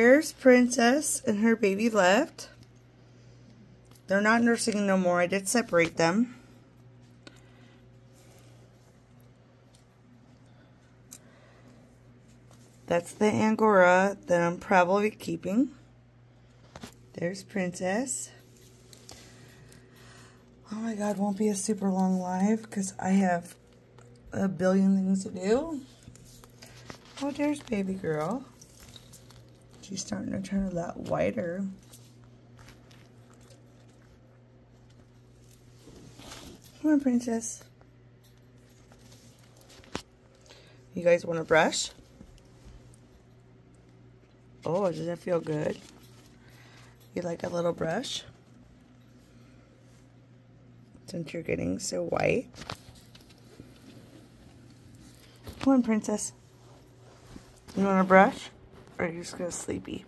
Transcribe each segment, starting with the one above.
Here's Princess and her baby left. They're not nursing no more. I did separate them. That's the Angora that I'm probably keeping. There's Princess. Oh my god, won't be a super long live because I have a billion things to do. Oh, there's baby girl. She's starting to turn a lot whiter. Come on, princess. You guys want a brush? Oh, does that feel good? You like a little brush? Since you're getting so white. Come on, princess. You want a brush? Or are you just gonna sleepy?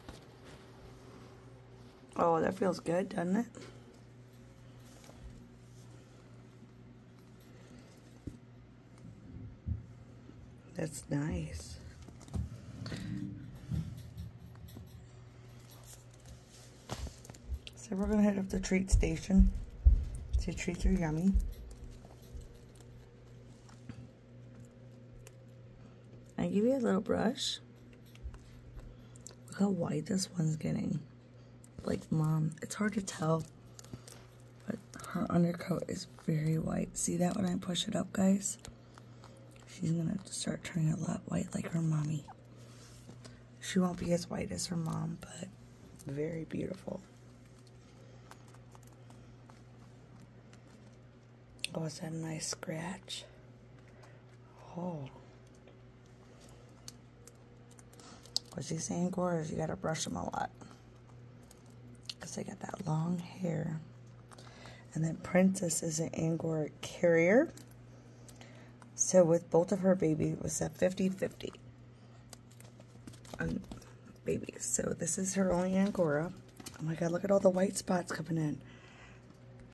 Oh, that feels good, doesn't it? That's nice. So we're gonna head up the treat station. See, treats are yummy. I give you a little brush. Look how white this one's getting. Like, mom, it's hard to tell, but her undercoat is very white. See that when I push it up, guys? She's gonna start turning a lot white like her mommy. She won't be as white as her mom, but very beautiful. Oh, is that a nice scratch? Oh. What she's saying, Cora, you gotta brush them a lot. Because they got that long hair. And then Princess is an Angora carrier. So with both of her babies, it was a 50-50 um, babies. So this is her only Angora. Oh my god, look at all the white spots coming in.